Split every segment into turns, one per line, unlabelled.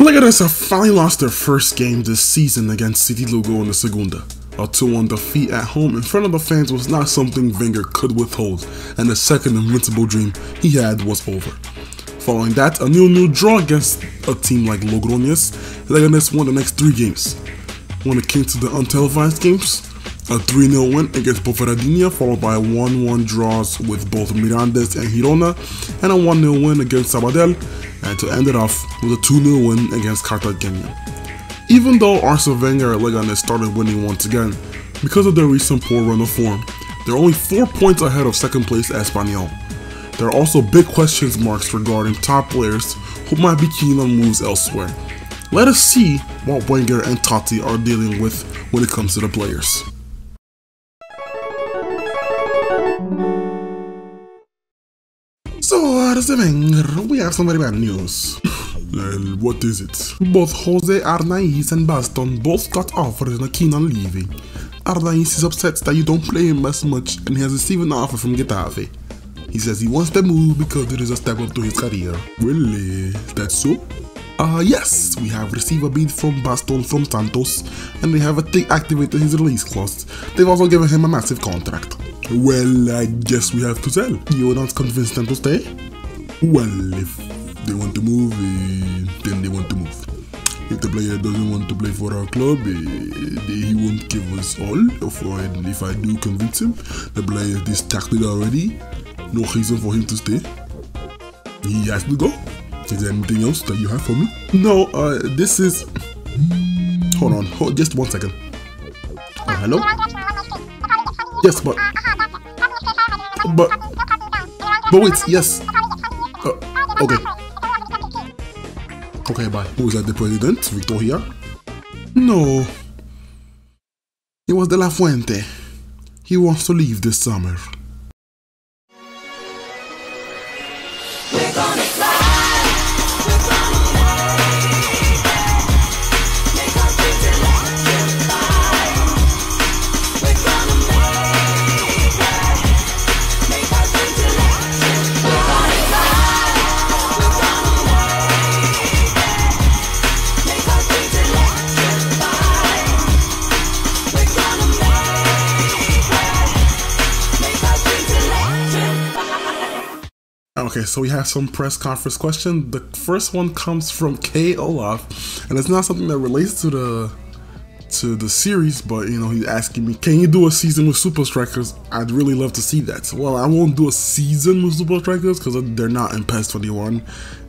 Leganes have finally lost their first game this season against CD Lugo in the Segunda. A 2-1 defeat at home in front of the fans was not something Wenger could withhold, and the second invincible dream he had was over. Following that, a new-new draw against a team like Logroñés, Leganes won the next three games. When it came to the untelevised games, a 3-0 win against Ponferradina followed by 1-1 draws with both Mirandes and Girona, and a 1-0 win against Sabadell, and to end it off with a 2-0 win against Cartagena. Even though Arsene Wenger and Leganes started winning once again, because of their recent poor run of form, they're only 4 points ahead of second place Espanyol. There are also big question marks regarding top players who might be keen on moves elsewhere. Let us see what Wenger and Totti are dealing with when it comes to the players. So, Arsene we have some very bad news. well, what is it? Both Jose Arnaiz and Baston both got offers and are keen on leaving. Arnaiz is upset that you don't play him as much and he has received an offer from Getafe. He says he wants to move because it is a step up to his career. Really? Is that so? Uh, yes, we have received a bid from Baston from Santos, and they have activated his release clause. They've also given him a massive contract. Well, I guess we have to sell. You're not convinced them to stay? Well, if they want to move, eh, then they want to move. If the player doesn't want to play for our club, eh, he won't give us all. If I do convince him, the player is distracted already. No reason for him to stay. He has to go. Is there anything else that you have for me? No, uh, this is... Hold on, hold just one second. Uh, hello? Yes, but... But... But wait, yes. Uh, okay. Okay, bye. Who is that, the president, Victoria? No. It was De La Fuente. He wants to leave this summer. Okay, so we have some press conference question. The first one comes from K Olaf, and it's not something that relates to the to the series, but you know, he's asking me, can you do a season with Super Strikers? I'd really love to see that. Well, I won't do a season with Super Strikers because they're not in PES 21,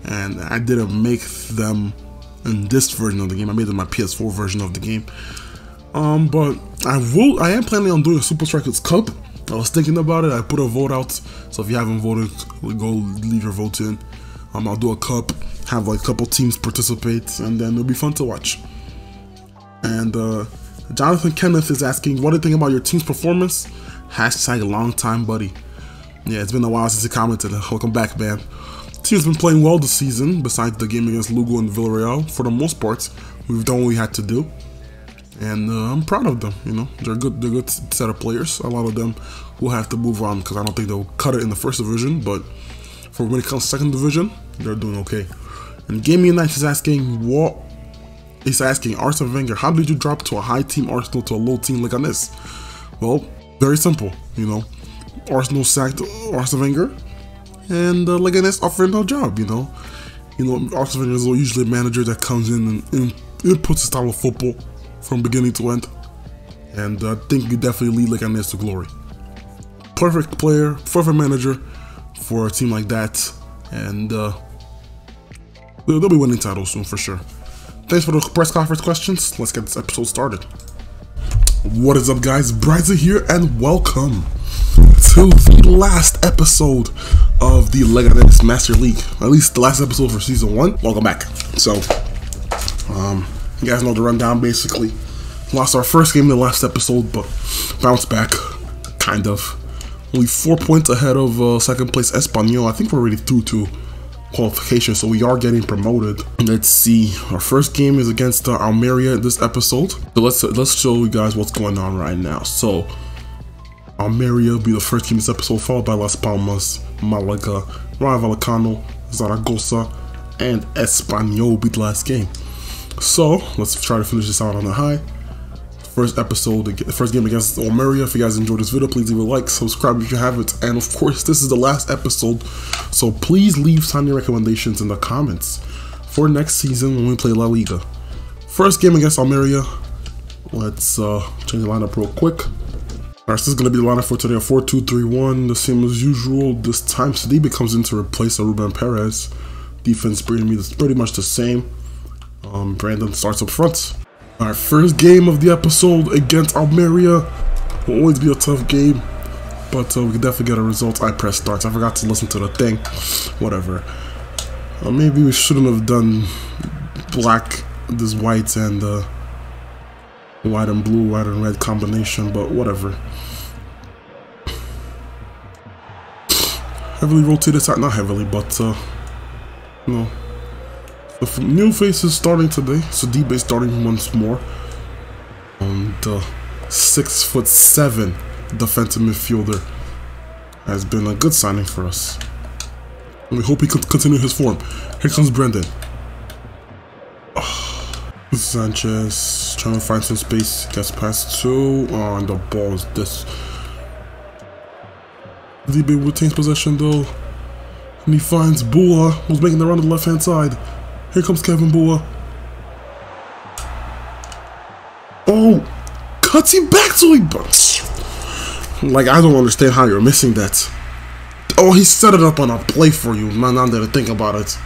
and I didn't make them in this version of the game. I made them my PS4 version of the game. Um, but I will. I am planning on doing a Super Strikers Cup I was thinking about it. I put a vote out. So if you haven't voted, go leave your vote in. Um, I'll do a cup, have like a couple teams participate, and then it'll be fun to watch. And uh, Jonathan Kenneth is asking, what do you think about your team's performance? Hashtag long time buddy. Yeah, it's been a while since he commented. Welcome back, man. team's been playing well this season, besides the game against Lugo and Villarreal. For the most part, we've done what we had to do and uh, I'm proud of them. You know, they're good. They're good set of players. A lot of them will have to move on because I don't think they'll cut it in the first division. But for when it comes to second division, they're doing okay. And Gaming Night is asking what. He's asking Arsene Wenger, how did you drop to a high team Arsenal to a low team like this? Well, very simple. You know, Arsenal sacked Arsene Wenger, and uh, Leganes offered no job. You know, you know Arsene Wenger is usually a manager that comes in and, and inputs a style of football from beginning to end. And I think you definitely lead Leganes to glory. Perfect player, perfect manager for a team like that. And uh, they'll be winning titles soon for sure. Thanks for the press conference questions. Let's get this episode started. What is up, guys? Bryezer here, and welcome to the last episode of the Leganes Master League. At least the last episode for season one. Welcome back. So, um, you guys know the rundown basically. Lost our first game in the last episode, but bounced back, kind of. Only four points ahead of uh, second place Espanyol. I think we're already through to qualification, so we are getting promoted. Let's see. Our first game is against uh, Almeria this episode. So let's let's show you guys what's going on right now. So Almeria will be the first game this episode, followed by Las Palmas, Malaga, Rayo Vallecano, Zaragoza, and Espanyol beat the last game. So let's try to finish this out on a high. First episode, the first game against Almeria. If you guys enjoyed this video, please leave a like, subscribe if you haven't, and of course, this is the last episode. So please leave signing recommendations in the comments for next season when we play La Liga. First game against Almeria. Let's uh, change the lineup real quick. Alright, so this is going to be the lineup for today, 4-2-3-1, the same as usual. This time, Sidibe comes in to replace Ruben Perez. Defense pretty, pretty much the same. Um, Brandon starts up front. Alright, first game of the episode against Almeria. Will always be a tough game, but uh, we can definitely get a result. I press starts. I forgot to listen to the thing. Whatever. Uh, maybe we shouldn't have done black, this white, and uh, white and blue, white and red combination, but whatever. Heavily rotated side, not heavily, but uh, you know. The new faces starting today. Sidibe starting once more. And the six foot seven defensive midfielder has been a good signing for us. And we hope he can continue his form. Here comes Brendan. Sanchez trying to find some space, gets past two, oh, and the ball is this. DB retains possession though, and he finds Bua, who's making the run on the left hand side. Here comes Kevin Bua. Oh, cuts him back to him. Like, I don't understand how you're missing that. Oh, he set it up on a play for you. Man, now that I think about it.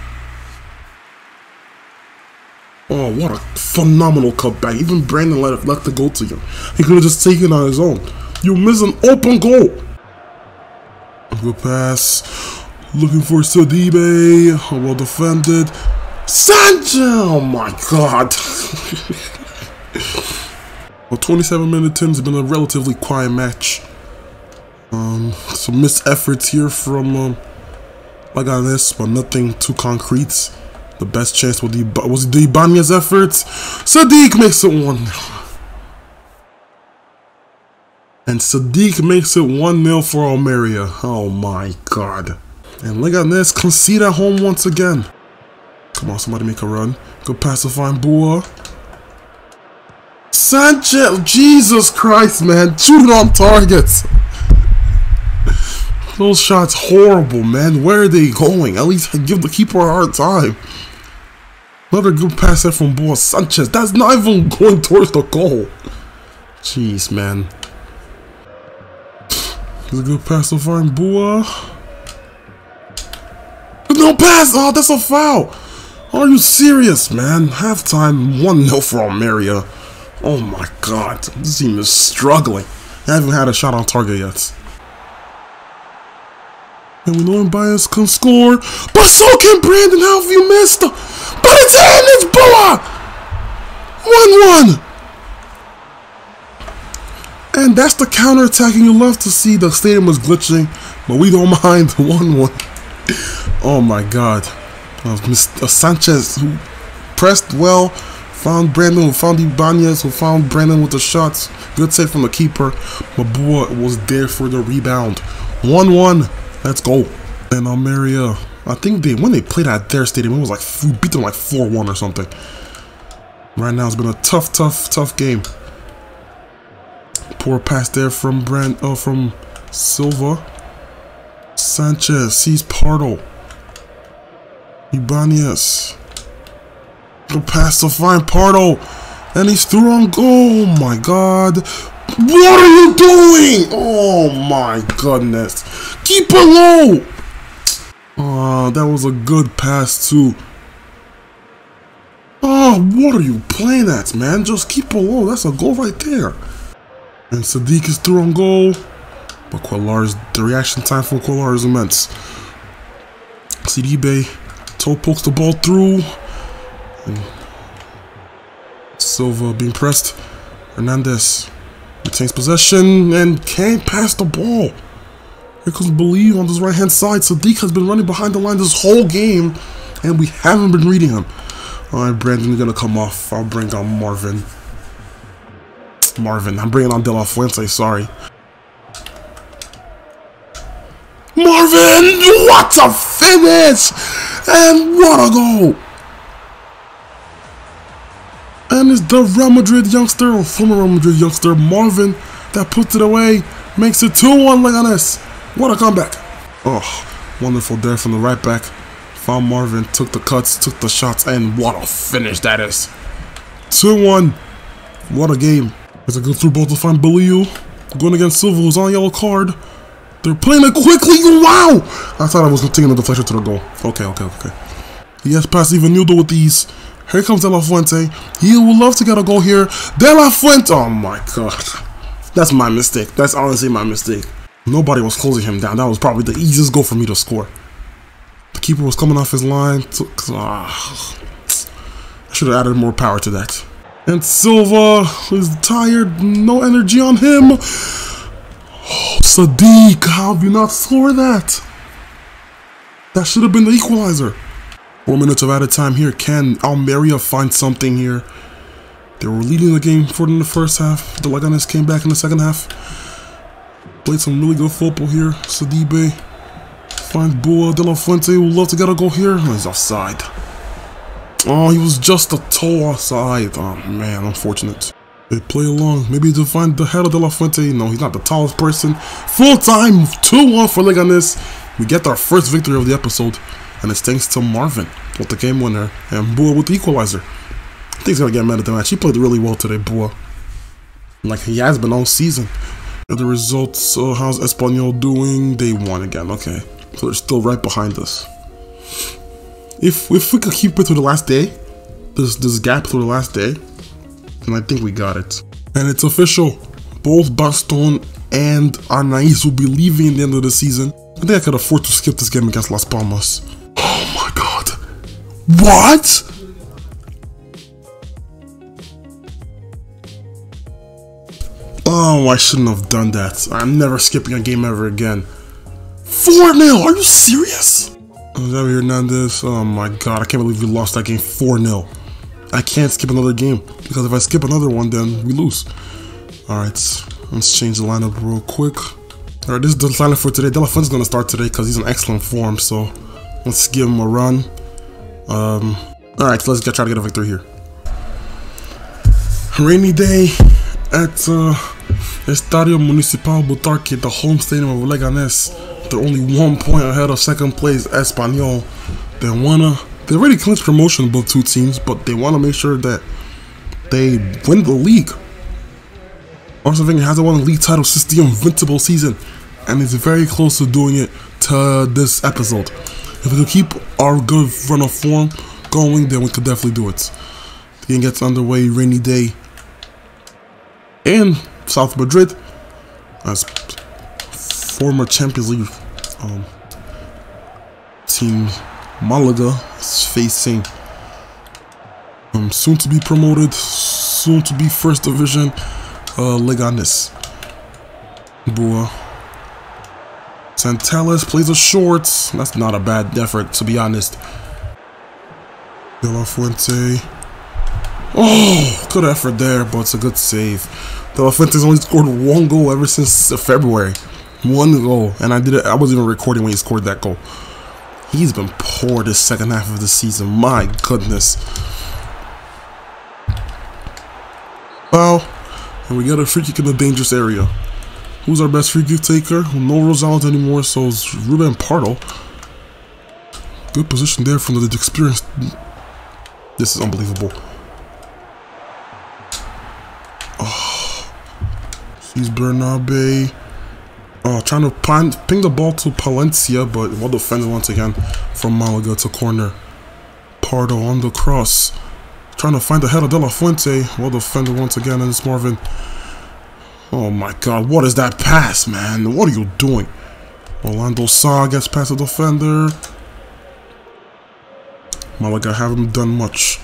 Oh, what a phenomenal cutback. Even Brandon let, it, let the goal to you. He could have just taken on his own. You miss an open goal. Good pass. Looking for Sidibe. Well defended. Sanchez! Oh my god. well, 27 minutes in has been a relatively quiet match. Um, some missed efforts here from um, Leganes, but nothing too concrete. The best chance was the was the Ibanez efforts. Sadiq makes it one. And Sadiq makes it 1-0 for Almeria. Oh my god. And Leganes concede at home once again. Come on, somebody make a run. Good pacifying Bua. Sanchez, Jesus Christ, man. Shooting on targets. Those shots horrible, man. Where are they going? At least give the keeper a hard time. Another good pass there from Bua Sanchez. That's not even going towards the goal. Jeez, man. Here's a good pass so far in Bua. No pass! Oh, that's a foul! Are you serious, man? Halftime 1-0 for Almeria. Oh my god, this team is struggling. I haven't had a shot on target yet. And we know Bias can score, but so can Brandon. How have you missed? But it's in! It's Bua! 1-1! And that's the counter-attacking you love to see. The stadium was glitching, but we don't mind. 1-1. Oh my god. Uh, Mr. Sanchez, who pressed well, found Brandon, who found Ibanez, who found Brandon with the shots. Good save from the keeper. Mabua was there for the rebound. 1-1. Let's go. And Almeria, I think they when they played at their stadium, it was like we beat them like 4-1 or something. Right now, it's been a tough, tough, tough game. Poor pass there from Brand, oh, from Silva. Sanchez sees Pardo. Ibanez. Good pass to find Pardo. And he's through on goal. Oh my god. What are you doing? Oh my goodness. Keep it low. Oh, that was a good pass too. Oh, what are you playing at, man? Just keep it low. That's a goal right there. And Sadiq is through on goal. But Cuéllar's, the reaction time from Cuéllar is immense. Sidibe, toe pokes the ball through. And Silva being pressed. Hernandez retains possession and can't pass the ball. Here comes Believe on this right hand side. Sadiq has been running behind the line this whole game, and we haven't been reading him. All right, Brandon's gonna come off. I'll bring on Marvin. Marvin. I'm bringing on De La Fuente. Sorry. Marvin, what a finish! And what a goal! And it's the Real Madrid youngster, or former Real Madrid youngster, Marvin, that puts it away. Makes it 2-1 Leganes. What a comeback. Oh, wonderful there from the right back. Found Marvin, took the cuts, took the shots, and what a finish that is. 2-1. What a game. It's a good through ball to find Baliu. Going against Silva, who's on yellow card. They're playing it quickly. Wow! I thought I was taking the deflection to the goal. Okay, okay, okay. He has passed Ivanildo with these. Here comes De La Fuente. He would love to get a goal here. De La Fuente. Oh my god. That's my mistake. That's honestly my mistake. Nobody was closing him down. That was probably the easiest goal for me to score. The keeper was coming off his line. Ah, I should have added more power to that. And Silva is tired. No energy on him. Oh, Sadiq, how have you not scored that? That should have been the equalizer. Four minutes of added time here. Can Almeria find something here? They were leading the game for in the first half. The Leganes came back in the second half. Played some really good football here. Sidibe finds Bua. De La Fuente would love to get a goal here. He's offside. Oh, he was just a toe offside. Oh, man, unfortunate. They play along. Maybe to find the head of De La Fuente. No, he's not the tallest person. Full time, 2-1 for Leganes. We get our first victory of the episode. And it's thanks to Marvin with the game winner and Bua with the equalizer. I think he's going to get mad at the match. He played really well today, Bua. Like he has been all season. The results, uh, how's Espanyol doing? They won again, okay. So they're still right behind us. If if we could keep it to the last day, this this gap to the last day, then I think we got it. And it's official. Both Baston and Arnaiz will be leaving at the end of the season. I think I could afford to skip this game against Las Palmas. Oh my god. What? Oh, I shouldn't have done that. I'm never skipping a game ever again. 4 0 Are you serious? Xavi Hernandez. Oh my god, I can't believe we lost that game 4 0. I can't skip another game because if I skip another one, then we lose. Alright, let's change the lineup real quick. Alright, this is the lineup for today. De La Fuente's gonna start today because he's in excellent form, so let's give him a run. Um, Alright, let's get, try to get a victory here. Rainy day at uh, Estadio Municipal Butarque, the home stadium of Leganes. They're only one point ahead of second place Espanyol. They wanna they already clinched promotion both two teams, but they wanna make sure that they win the league. Arsene Wenger hasn't won a league title since the invincible season, and is very close to doing it to this episode. If we could keep our good run of form going, then we could definitely do it. The game gets underway, rainy day, in South Madrid as former Champions League um, team Malaga is facing um, soon to be promoted, soon to be first division uh, Leganes. Bua. Santalis plays a short. That's not a bad effort, to be honest. De La Fuente. Oh, good effort there, but it's a good save. De La Fuente's only scored one goal ever since February. One goal, and I did it. I wasn't even recording when he scored that goal. He's been poor this second half of the season. My goodness. Well, and we got a free kick in the dangerous area. Who's our best free kick taker? No Rosales anymore, so it's Ruben Pardo. Good position there from the experience. This is unbelievable. Oh, he's Bernabe. Oh, trying to ping, ping the ball to Palencia, but well defended once again from Malaga to corner. Pardo on the cross. Trying to find the head of De La Fuente. Well defended once again, and it's Marvin. Oh my god, what is that pass, man? What are you doing? Orlando Sa gets past the defender. Malaga haven't done much.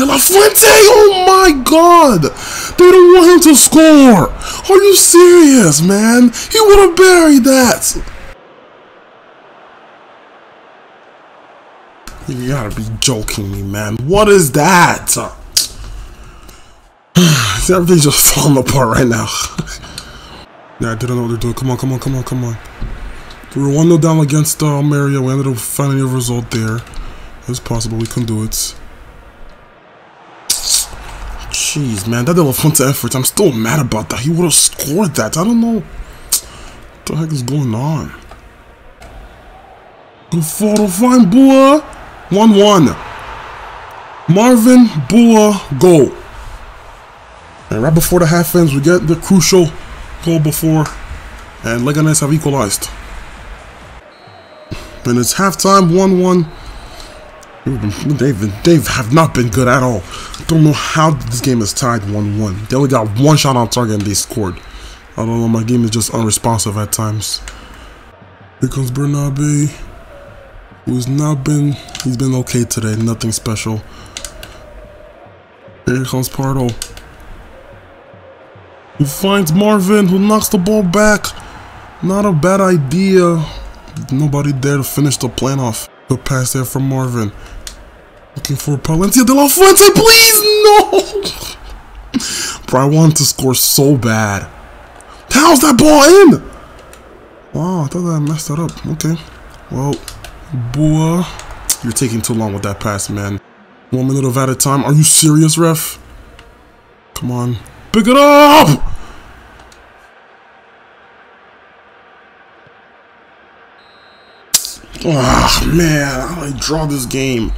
De La Fuente! Oh my god! They don't want him to score! Are you serious, man? He would have buried that! You gotta be joking me, man. What is that? Everything's just falling apart right now. yeah, I didn't know what they're doing. Come on, come on, come on, come on. We were 1 0 down against uh, Mario. We ended up finding a result there. It's possible we can do it. Jeez, man, that De La Fuente effort, I'm still mad about that. He would have scored that. I don't know. What the heck is going on? Good photo, fine, Bua. 1 1. Marvin, Bua, goal. And right before the half ends, we get the crucial goal before, and Leganes have equalized. And it's halftime, 1 1 1. They've, they have not been good at all. Don't know how this game is tied 1-1. They only got one shot on target and they scored. I don't know, my game is just unresponsive at times. Here comes Bernabe, who's not been, he's been okay today, nothing special. Here comes Pardo. Who finds Marvin, who knocks the ball back. Not a bad idea. Nobody there to finish the plan off. Good pass there from Marvin. Looking for Palencia de la Fuente, please! No! Bro, I wanted to score so bad. How's that ball in? Wow, I thought I messed that up. Okay. Well, Bua, you're taking too long with that pass, man. One minute of added time. Are you serious, ref? Come on. Pick it up! Oh, man, I draw this game?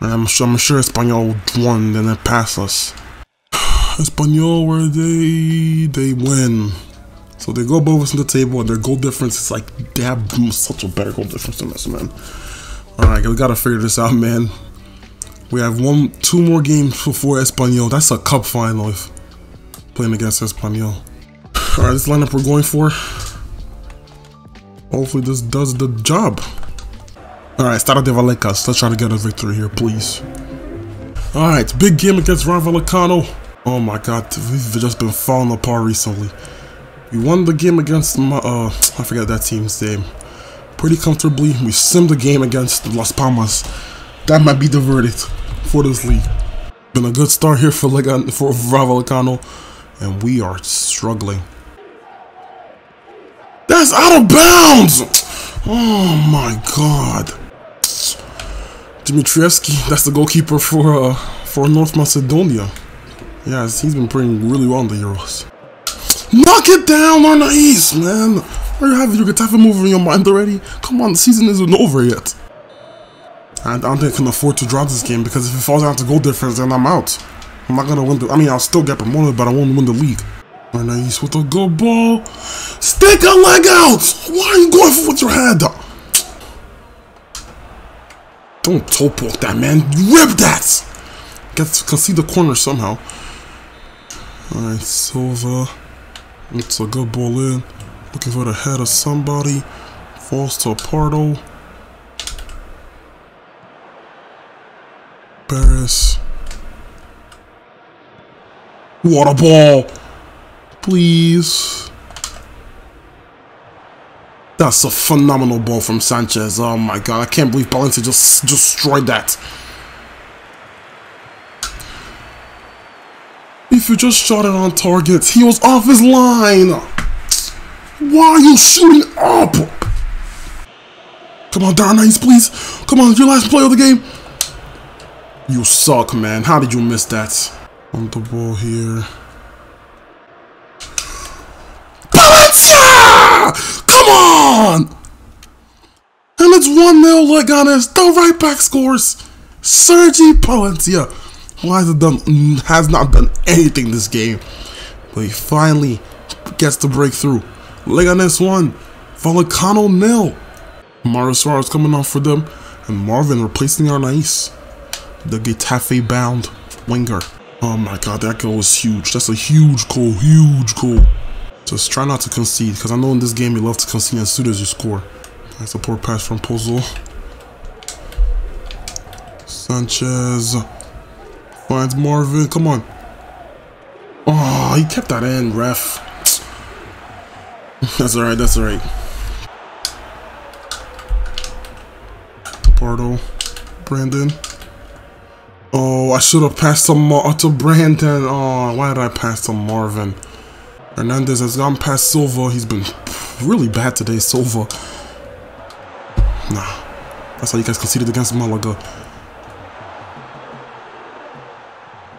I'm sure, I'm sure Espanyol won, then they pass us. Espanyol, where they they win. So they go above us in the table, and their goal difference is like they have such a better goal difference than us, man. All right, we gotta figure this out, man. We have one, two more games before Espanyol. That's a cup final if playing against Espanyol. All right, this lineup we're going for. Hopefully this does the job. Alright, Stade de Vallecas. Let's try to get a victory here, please. Alright, big game against Rayo Vallecano. Oh my god, we've just been falling apart recently. We won the game against, my, uh, I forget that team's name. Pretty comfortably. We simmed the game against Las Palmas. That might be the verdict for this league. Been a good start here for, Lega, for Rayo Vallecano, and we are struggling. That's out of bounds! Oh my god. Dimitrievski, that's the goalkeeper for uh, for North Macedonia. Yeah, he's been playing really well in the Euros. Knock it down, Arnaiz, man! Are you having your Getafe moving in your mind already? Come on, the season isn't over yet. I don't think I can afford to drop this game because if it falls down to goal difference, then I'm out. I'm not gonna win the. I mean, I'll still get promoted, but I won't win the league. Arnaiz with a good ball. Stick a leg out! Why are you going for with your head? Don't toe poke that, man. Rip that! Get to concede the corner somehow. Alright, Silva. It's a good ball in. Looking for the head of somebody. Falls to Pardo. Paris. What a ball! Please. That's a phenomenal ball from Sanchez. Oh my god, I can't believe Valencia just, destroyed that. If you just shot it on target, he was off his line. Why are you shooting up? Come on, Darnayes, please. Come on, your last play of the game. You suck, man. How did you miss that? On the ball here. Come on! And it's 1 0 Leganes. The right back scores. Sergi Palencia, who has, done, has not done anything this game. But he finally gets the breakthrough. Leganes 1, Vallecano nil. Mario Suarez coming off for them, and Marvin replacing Arnaiz, the Getafe bound winger. Oh my god, that goal was huge. That's a huge goal, huge goal. Just try not to concede, because I know in this game you love to concede as soon as you score. Nice a poor pass from Pozo. Sanchez finds Marvin. Come on. Oh, he kept that in, ref. That's alright, that's alright. Pardo. Brandon. Oh, I should have passed to, Mar to Brandon. Oh, why did I pass to Marvin? Hernandez has gone past Silva. He's been really bad today, Silva. Nah. That's how you guys conceded against Malaga.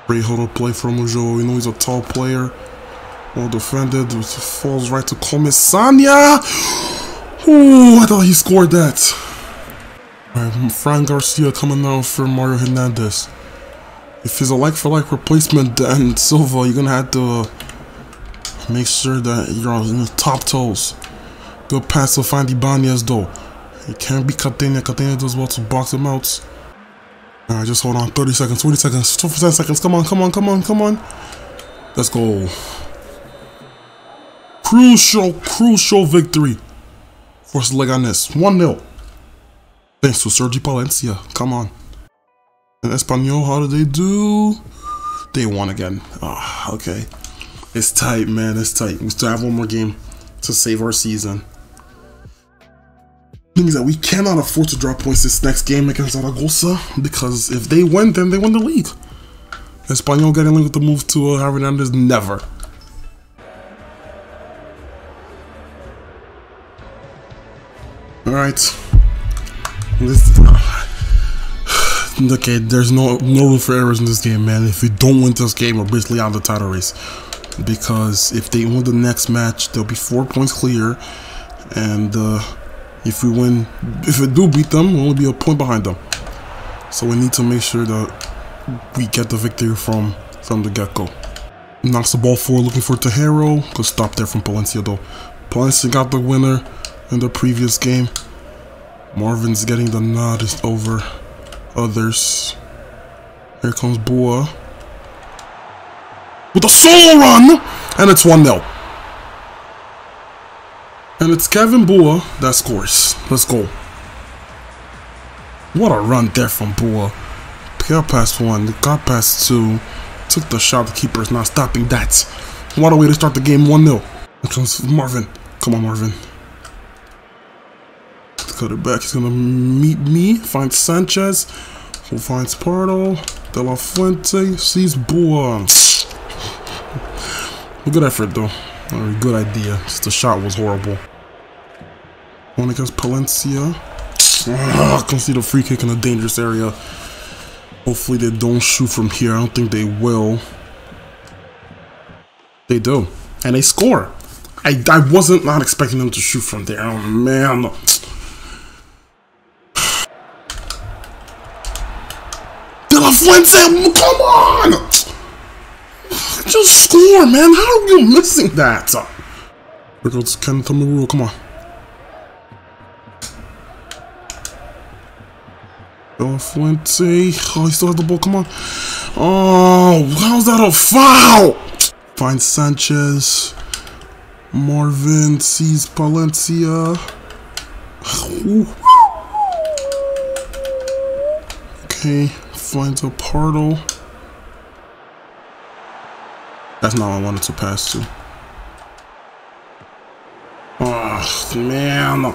Great hold play from Ujo. You know he's a tall player. Well defended. Falls right to Comesaña. Ooh, I thought he scored that. Alright, Garcia coming out for Mario Hernandez. If he's a like-for-like -like replacement, then Silva, you're gonna have to uh, make sure that you're on the top toes. Good pass to find Ibanez though. It can't be Catena. Catena does well to box him out. Alright, just hold on. 30 seconds, 20 seconds, 10 seconds. Come on, come on, come on, come on. Let's go. Crucial, crucial victory for Leganes. 1-0. Thanks to Sergi Palencia. Come on. And Espanyol, how did they do? They won again. Ah, oh, okay. It's tight, man. It's tight. We still have one more game to save our season means that we cannot afford to drop points this next game against Zaragoza because if they win, then they win the league. Espanyol getting linked with the move to uh, Hernandez, never. Alright. This, uh, okay, there's no no room for errors in this game, man. If we don't win this game, we're basically out of the title race. Because if they win the next match, they'll be four points clear. And uh, if we win, if we do beat them, we'll only be a point behind them. So we need to make sure that we get the victory from from the get-go. Knocks the ball forward looking for Tejero. Good stop there from Palencia though. Palencia got the winner in the previous game. Marvin's getting the nod over others. Here comes Bua. With a solo run! And it's 1-0. And it's Kevin Bua that scores. Let's go. What a run there from Bua. Got past one, got past two, took the shot. The keeper is not stopping that. What a way to start the game 1 0. Here comes Marvin. Come on, Marvin. Let's cut it back. He's going to meet me, find Sanchez, who finds Pardo, De La Fuente, sees Bua. Good effort, though. A good idea. Just the shot was horrible. One against Palencia. Can see the free kick in a dangerous area. Hopefully they don't shoot from here. I don't think they will. They do. And they score. I, I wasn't not expecting them to shoot from there. Oh, man. De La Fuente, come on! Just score, man. How are you missing that? Here goes Ken Tamuru. Come on. Oh, Fuente. Oh, he still has the ball. Come on. Oh, how's that a foul? Find Sanchez. Marvin sees Palencia. Okay, finds a Pardo. That's not what I wanted to pass to. Oh, man.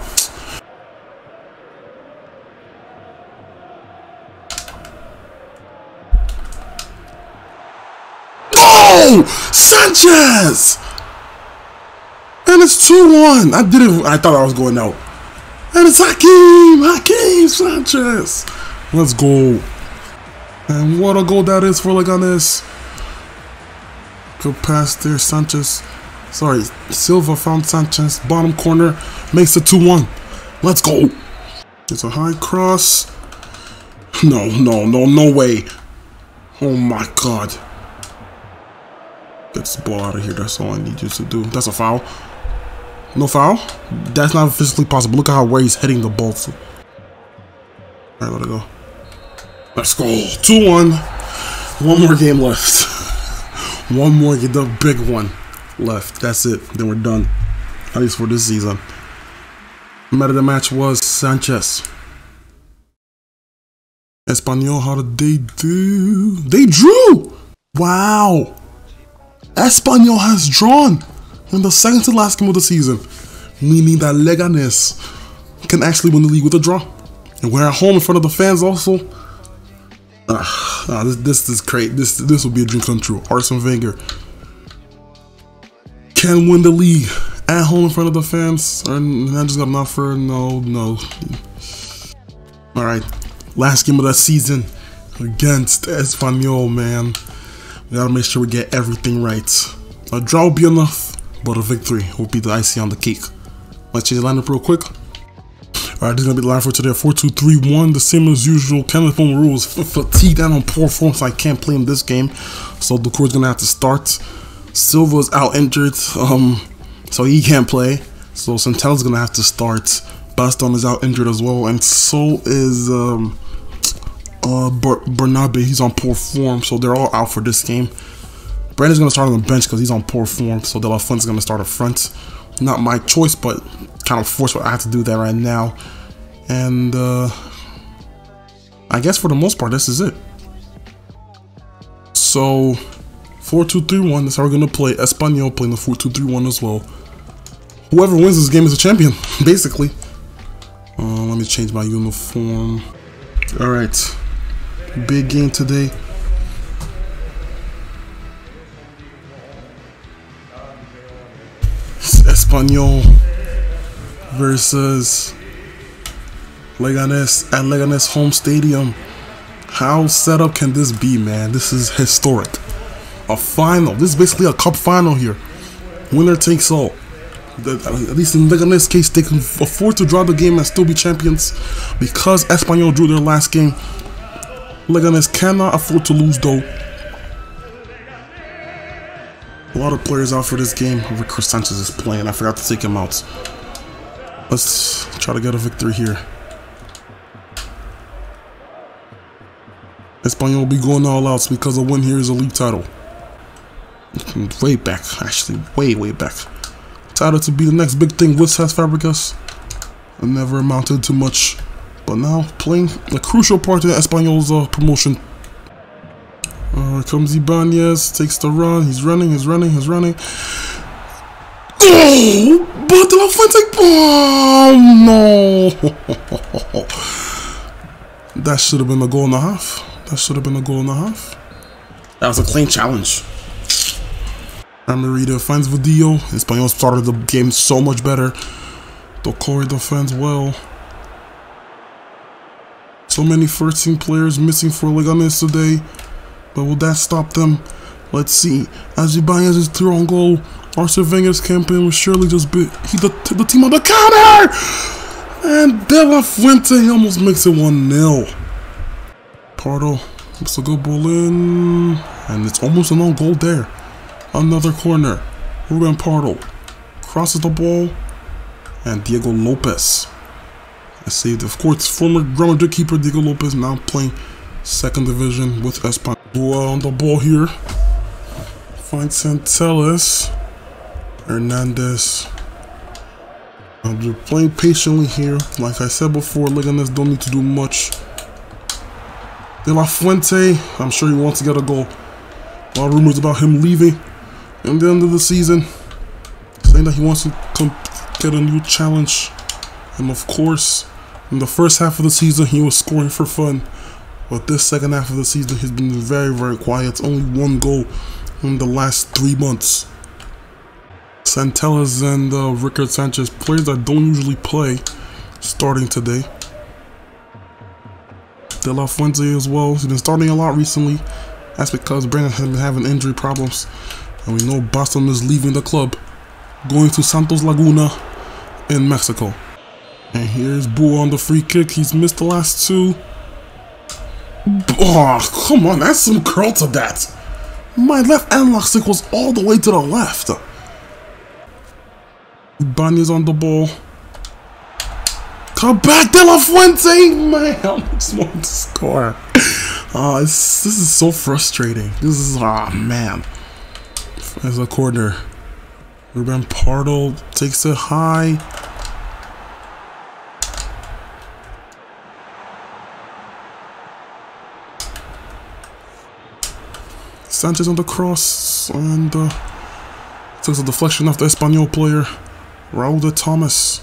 Sanchez! And it's 2-1. I didn't I thought I was going out. And it's Hakeem! Hakeem Sanchez! Let's go. And what a goal that is for Leganes. Pass there, Sanchez. Sorry, Silva found Sanchez. Bottom corner. Makes it 2-1. Let's go. It's a high cross. No, no, no, no way. Oh my god. Get this ball out of here. That's all I need you to do. That's a foul. No foul? That's not physically possible. Look at how where he's hitting the ball to. Alright, let it go. Let's go. 2-1. One more game left. one more, get the big one left. That's it. Then we're done. At least for this season. Man of the match was Sanchez. Espanyol, how did they do? They drew! Wow! Espanyol has drawn in the second to last game of the season, meaning that Leganes can actually win the league with a draw. And we're at home in front of the fans also. Uh, this, this is great. This this will be a dream come true. Arsene Wenger can win the league at home in front of the fans. And I just got an offer. No, no. All right, last game of the season against Espanyol, man. We gotta make sure we get everything right. A draw will be enough, but a victory will be the icing on the cake. Let's change the lineup real quick. Alright, this is gonna be the line for today. 4 2 3 1. The same as usual. Kenneth Bowman rules. Fatigued and on poor form, so I can't play him this game. So the is gonna have to start. Silva's out injured, um, so he can't play. So Santella's gonna have to start. Baston is out injured as well, and so is um, uh, Ber Bernabe. He's on poor form, so they're all out for this game. Brandon's gonna start on the bench because he's on poor form, so De La Fuente's gonna start up front. Not my choice, but kind of forced, but I have to do that right now. And uh, I guess for the most part, this is it. So, 4-2-3-1, that's how we're going to play. Espanyol playing the 4-2-3-1 as well. Whoever wins this game is a champion, basically. Uh, let me change my uniform. Alright. Big game today. Espanyol versus Leganes at Leganes home stadium. How set up can this be, man? This is historic. A final. This is basically a cup final here. Winner takes all. at least in Leganes case, they can afford to draw the game and still be champions because Espanyol drew their last game. Leganes cannot afford to lose though. A lot of players out for this game. Rick Sanchez is playing. I forgot to take him out. Let's try to get a victory here. Espanyol will be going all out because a win here is a league title. Way back, actually, way, way back. Title to be the next big thing with Cesc Fabregas. It never amounted to much. But now, playing a crucial part in Espanyol's uh, promotion. Uh, comes Ibanez, takes the run, he's running, he's running, he's running. But the offensive oh no! that should have been a goal and a half. That should have been a goal and a half. That was a clean challenge. Amarita finds Vadillo. Espanyol started the game so much better. Dokori defends well. So many first team players missing for Leganes today. But will that stop them? Let's see. As Ibanez is through on goal, Wenger's campaign will surely just be he the, the team on the counter! And De La Fuente almost makes it 1-0. Pardo puts a good ball in. And it's almost an own goal there. Another corner. Ruben Pardo crosses the ball. And Diego Lopez. I saved, of course, former Real Madrid keeper Diego Lopez now playing second division with Espanyol. On the ball here. Finds Centelles. Hernandez. Um, I'm just playing patiently here. Like I said before, Leganes don't need to do much. De La Fuente, I'm sure he wants to get a goal. A lot of rumors about him leaving at the end of the season. Saying that he wants to get a new challenge. And of course, in the first half of the season, he was scoring for fun. But this second half of the season, he's been very, very quiet. Only one goal in the last three months. Centelles and uh, Rickard Sanchez, players that don't usually play, starting today. De La Fuente as well. He's been starting a lot recently. That's because Brandon has been having injury problems. And we know Boston is leaving the club, going to Santos Laguna in Mexico. And here's Boo on the free kick. He's missed the last two. Oh, come on. That's some curl to that. My left analog stick was all the way to the left. Banya's on the ball. Come back, De La Fuente! Man, I almost want to score. Oh, this is so frustrating. This is, ah, oh, man. As a corner. Ruben Pardo takes it high. Sanchez on the cross and uh, takes a deflection off the Espanyol player. De Tomás.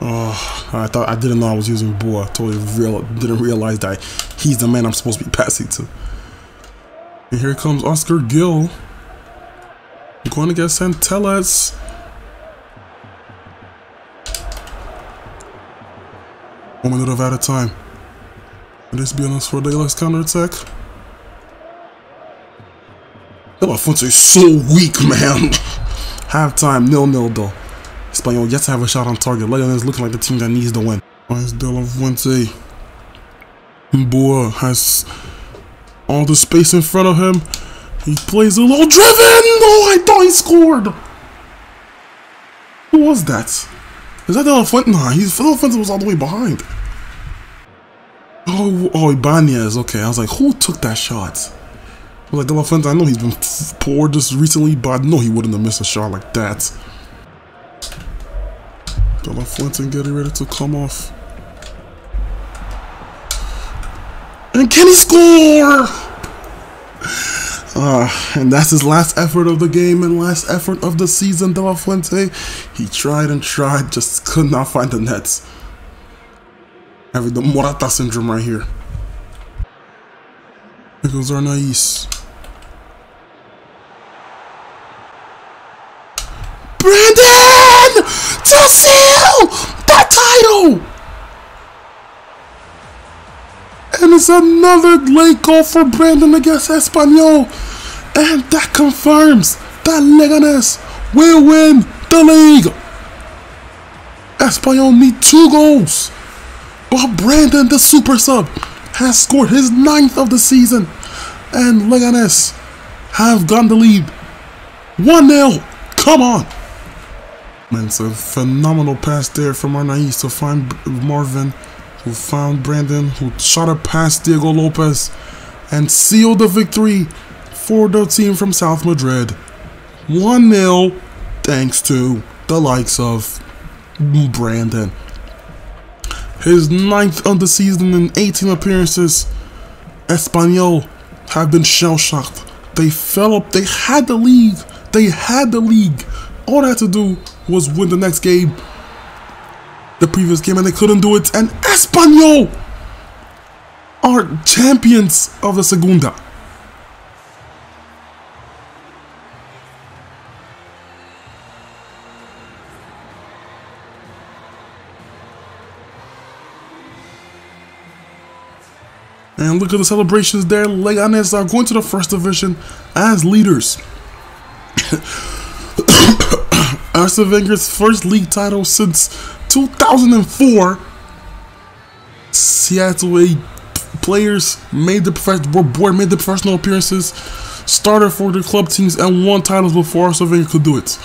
Oh, I thought I didn't know I was using Bua. Totally real, didn't realize that he's the man I'm supposed to be passing to. And here comes Oscar Gil. Going to get Centelles. One minute of added time. Will this be enough for Daylight's counterattack? De Fonte is so weak, man. Halftime, nil-nil though. Espanyol yet to have a shot on target. Leon is looking like the team that needs the win. Finds De La Fuente. Has all the space in front of him. He plays a little driven. No, I thought he scored. Who was that? Is that De La Fuente? Nah, he's De La Fuente was all the way behind. Oh, oh, Ibanez. Okay, I was like, who took that shot? Like, De La Fuente, I know he's been poor just recently, but I know he wouldn't have missed a shot like that. De La Fuente getting ready to come off. And can he score? Uh, and that's his last effort of the game and last effort of the season, De La Fuente. He tried and tried, just could not find the nets. Having the Morata syndrome right here. Here goes Arnaiz. Brandon! To seal the title! And it's another late goal for Brandon against Espanyol. And that confirms that Leganes will win the league. Espanyol need two goals. But Brandon, the super sub, has scored his ninth of the season. And Leganes have gone the lead. 1-0. Come on. It's a phenomenal pass there from Arnaiz to find Marvin, who found Brandon, who shot a past Diego Lopez, and sealed the victory for the team from South Madrid. 1-0 thanks to the likes of Brandon. His ninth of the season in 18 appearances, Espanyol have been shell-shocked. They fell up, they had the league, they had the league. All they had to do was win the next game, the previous game, and they couldn't do it. And Espanyol are champions of the Segunda. And look at the celebrations there. Leganes are going to the first division as leaders. Arsene Wenger's first league title since 2004. Seattle players made the professional board made the professional appearances, started for the club teams, and won titles before Arsene Wenger could do it.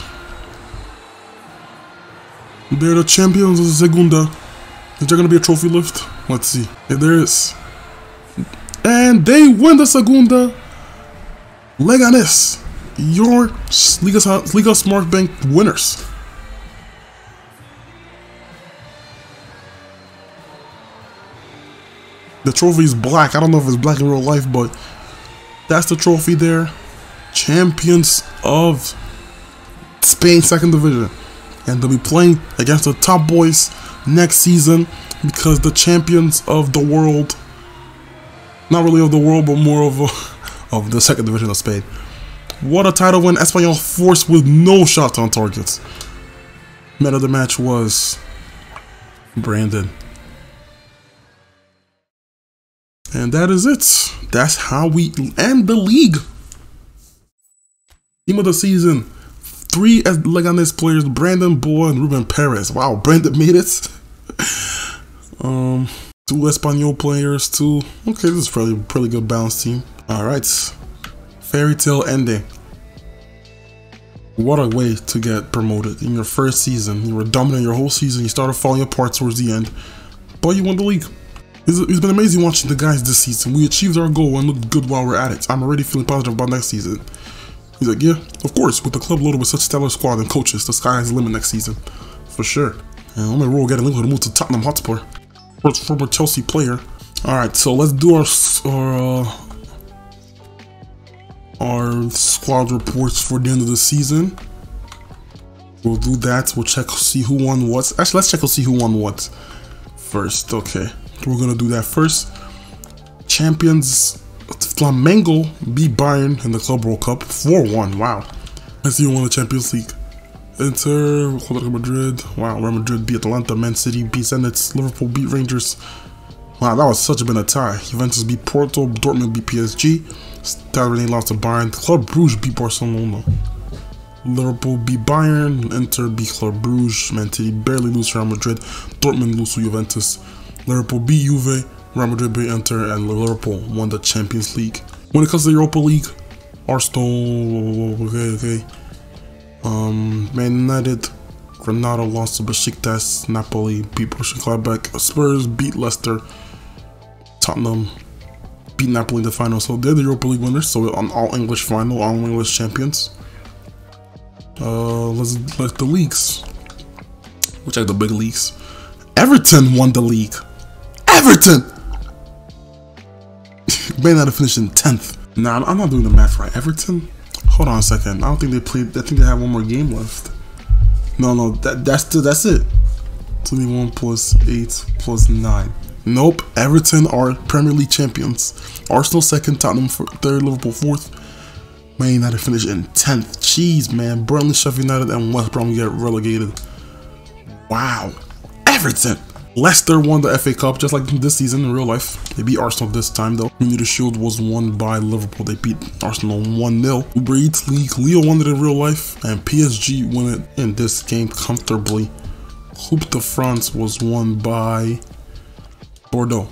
They're the champions of Segunda. Is there gonna be a trophy lift? Let's see. Yeah, there is. And they win the Segunda. Leganes your Liga, Smart Bank winners. The trophy is black. I don't know if it's black in real life, but that's the trophy there. Champions of Spain second division. And they'll be playing against the top boys next season because the champions of the world, not really of the world, but more of, of the second division of Spain, what a title win. Espanyol forced with no shots on targets. Man of the match was Brandon. And that is it. That's how we end the league. Team of the season. Three Leganes players, Brandon Bua and Ruben Perez. Wow, Brandon made it. um, two Espanyol players, two. Okay, this is probably pretty good balanced team. Alright. Fairy tale ending. What a way to get promoted in your first season. You were dominant your whole season. You started falling apart towards the end, but you won the league. It's, been amazing watching the guys this season. We achieved our goal and looked good while we're at it. I'm already feeling positive about next season. He's like, yeah, of course. With the club loaded with such stellar squad and coaches, the sky is the limit next season, for sure. And Omeruo getting linked to move to Tottenham Hotspur, former Chelsea player. All right, so let's do our our uh, our squad reports for the end of the season. We'll do that. We'll check see who won what. Actually, let's check and see who won what first. Okay, we're gonna do that first. Champions Flamengo beat Bayern in the Club World Cup 4-1. Wow. I see you won the Champions League. Inter, Real Madrid. Wow, Real Madrid beat Atalanta, Man City beat Zenit, Liverpool beat Rangers. Wow, that was such a been a tie. Juventus beat Porto, Dortmund beat PSG, Stade lost to Bayern, Club Bruges beat Barcelona. Liverpool beat Bayern, Inter beat Club Bruges, Man City barely lose to Real Madrid, Dortmund lose to Juventus, Liverpool beat Juve, Real Madrid beat Inter, and Liverpool won the Champions League. When it comes to the Europa League, Arsenal, okay, okay. Um, Man United, Granada lost to Besiktas, Napoli beat Borussia Gladbach, Spurs beat Leicester, Tottenham beat Napoli in the final. So they're the Europa League winners. So on all English final, all English champions. Uh, let's let the leagues. Which are the big leagues. Everton won the league. Everton. May not have finished in tenth. Nah, I'm not doing the math right. Everton. Hold on a second. I don't think they played. I think they have one more game left. No, no, that that's the, that's it. 21 plus 8 plus 9. Nope, Everton are Premier League champions. Arsenal second, Tottenham third, Liverpool fourth. Man United finish in 10th. Jeez, man. Burnley, Sheffield United, and West Brom get relegated. Wow. Everton. Leicester won the FA Cup just like this season in real life. They beat Arsenal this time though. Community Shield was won by Liverpool. They beat Arsenal 1-0. Uber Eats League, Lille won it in real life and PSG won it in this game comfortably. Coupe de France was won by Bordeaux.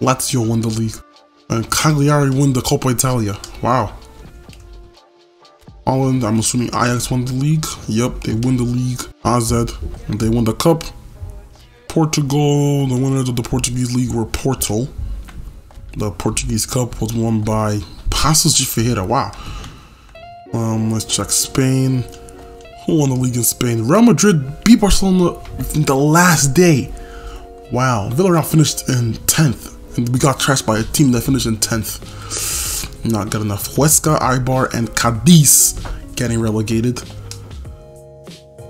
Lazio won the league. And Cagliari won the Coppa Italia. Wow. Holland, I'm assuming Ajax won the league. Yep, they won the league. AZ, they won the cup. Portugal, the winners of the Portuguese league were Porto. The Portuguese Cup was won by Paços de Ferreira. Wow. Um, let's check Spain. Who won the league in Spain? Real Madrid beat Barcelona in the last day. Wow. Villarreal finished in 10th. And we got trashed by a team that finished in 10th. Not good enough. Huesca, Eibar, and Cadiz getting relegated.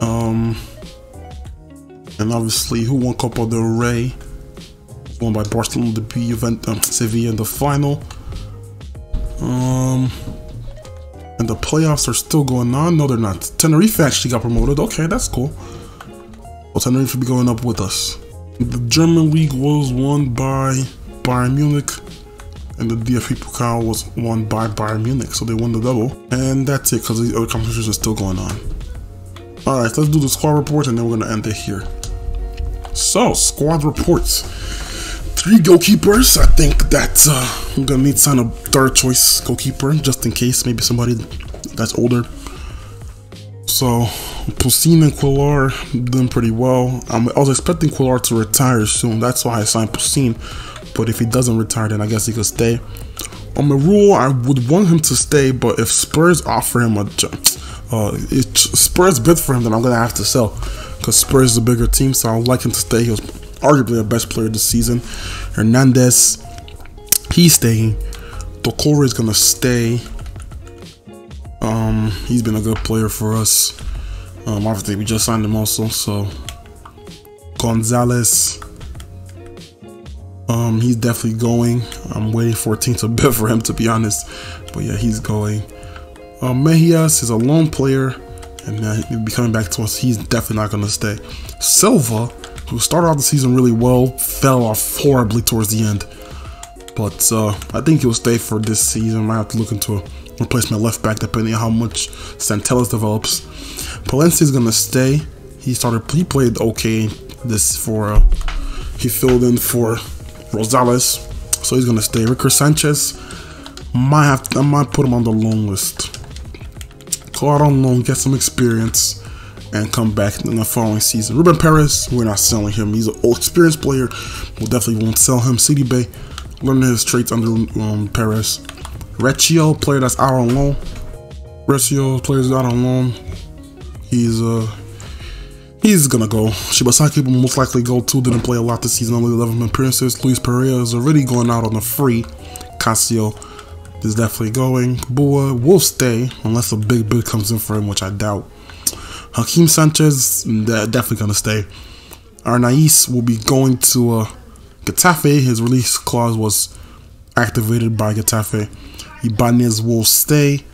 Um, and obviously, who won Copa del Rey? Won by Barcelona, the B event, um, Sevilla in the final. Um, and the playoffs are still going on. No, they're not. Tenerife actually got promoted. Okay, that's cool. Well, Tenerife will be going up with us. The German league was won by Bayern Munich, and the DFB Pokal was won by Bayern Munich, so they won the double. And that's it, because the other competitions are still going on. Alright, let's do the squad report, and then we're going to end it here. So, squad reports. Three goalkeepers. I think that uh, I'm gonna need to sign a third choice goalkeeper just in case. Maybe somebody that's older. So, Poussin and Cuéllar doing pretty well. I was expecting Cuéllar to retire soon. That's why I signed Poussin. But if he doesn't retire, then I guess he could stay. On the rule, I would want him to stay, but if Spurs offer him a uh, if Spurs bid for him, then I'm gonna have to sell because Spurs is a bigger team, so I would like him to stay. He was arguably the best player this season. Hernandez, he's staying. Doucouré is gonna stay. Um, he's been a good player for us. Um, obviously we just signed him also, so Gonzalez. Um, he's definitely going. I'm waiting for a team to bid for him, to be honest. But yeah, he's going. Um, Mejias is a lone player and he'll be coming back to us. He's definitely not going to stay. Silva, who started off the season really well, fell off horribly towards the end. But uh, I think he'll stay for this season. Might have to look into a my left back depending on how much Centelles develops. Palencia is to stay. He started. He played okay this for. Uh, he filled in for Rosales, so he's to stay. Ricker Sanchez might have. I might put him on the long list go out on loan, get some experience, and come back in the following season. Ruben Perez, we're not selling him. He's an old experienced player. we'll definitely won't sell him. Sidibe, learning his traits under um, Perez. Recio, player that's out on loan. Recio, players out on loan. He's uh he's gonna go. Shibasaki will most likely go too. Didn't play a lot this season, only 11 appearances. Luis Pereira is already going out on the free. Casio is definitely going. Bua will stay unless a big bid comes in for him, which I doubt. Hakeem Sanchez definitely gonna stay. Arnaiz will be going to uh, Getafe. His release clause was activated by Getafe. Ibanez will stay.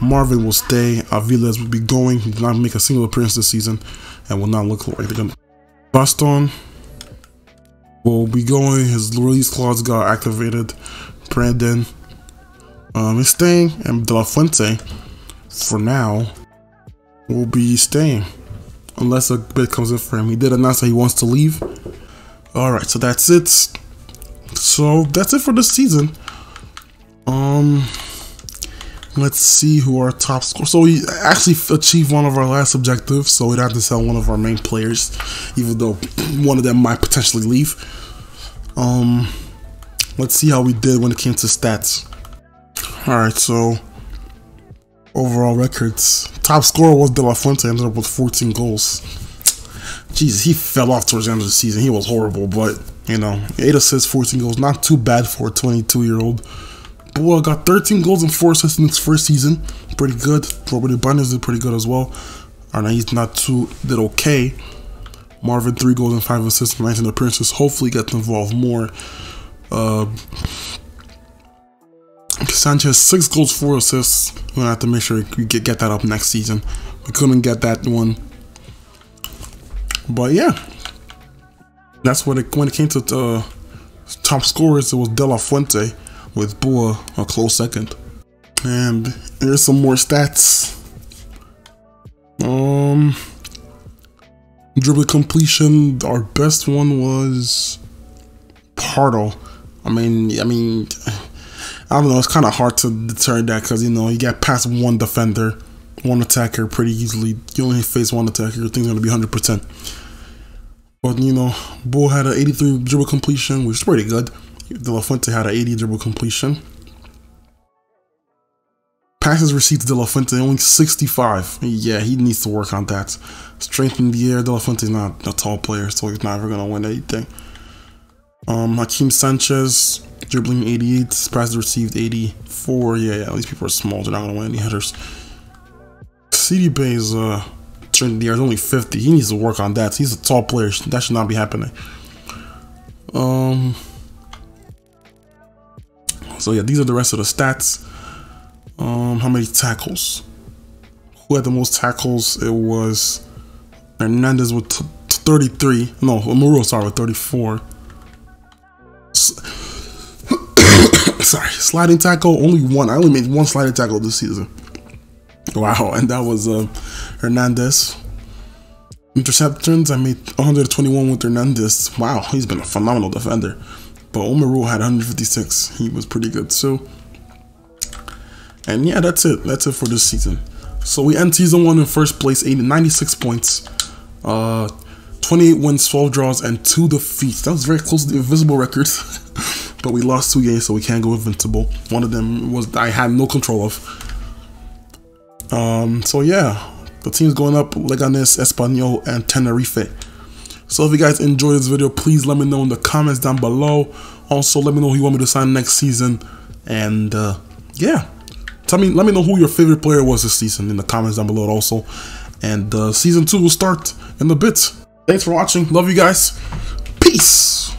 Marvin will stay. Aviles will be going. He did not make a single appearance this season and will not look like they're going to. Baston will be going. His release clause got activated. Brandon um, is staying. And De La Fuente, for now, will be staying. Unless a bid comes in for him. He did announce that he wants to leave. Alright, so that's it. So that's it for the season. Um, let's see who our top score. So we actually achieved one of our last objectives. So we'd have to sell one of our main players, even though one of them might potentially leave. Um, let's see how we did when it came to stats. All right, so overall records. Top scorer was De La Fuente, ended up with 14 goals. Jesus, he fell off towards the end of the season. He was horrible, but you know, 8 assists, 14 goals, not too bad for a 22 year old. Bua, got 13 goals and 4 assists in his first season. Pretty good. Robert Ibanez did pretty good as well. Arna, he's not too, did okay. Marvin, 3 goals and 5 assists, 19 appearances. Hopefully gets involved more. Uh, Sanchez, 6 goals, 4 assists. We're going to have to make sure we get, get that up next season. We couldn't get that one. But yeah, that's when it, when it came to uh, top scorers, it was De La Fuente with Bua a close second. And here's some more stats. Um, dribble completion. Our best one was Pardo. I mean, I mean, I don't know. It's kind of hard to deter that because you know you get past one defender, one attacker pretty easily. You only face one attacker. Your thing's gonna be hundred percent. But you know, Bull had an 83 dribble completion, which is pretty good. De La Fuente had an 80 dribble completion. Passes received De La Fuente only 65. Yeah, he needs to work on that. Strength in the air. De La Fuente is not a tall player, so he's never gonna win anything. Um, Hakeem Sanchez dribbling 88. Passes received 84. Yeah, yeah, these people are small. They're not gonna win any headers. Sidibé is uh, strength in the air is only 50. He needs to work on that. He's a tall player. That should not be happening. Um. So yeah, these are the rest of the stats. Um, how many tackles? Who had the most tackles? It was Hernandez with 33. No, Omeruo, sorry, with 34. sorry, sliding tackle, only one. I only made one sliding tackle this season. Wow, and that was uh, Hernandez. Interceptions, I made 121 with Hernandez. Wow, he's been a phenomenal defender. But Omeruo had 156. He was pretty good So, And yeah, that's it. That's it for this season. So we end season one in first place, 80, 96 points. Uh, 28 wins, 12 draws, and 2 defeats. That was very close to the invisible record. but we lost two games, so we can't go invincible. One of them was I had no control of. Um, so yeah, the team's going up Leganes, Espanyol, and Tenerife. So if you guys enjoyed this video, please let me know in the comments down below. Also, let me know who you want me to sign next season. And uh, yeah, tell me, let me know who your favorite player was this season in the comments down below also. And uh, season two will start in a bit. Thanks for watching. Love you guys. Peace.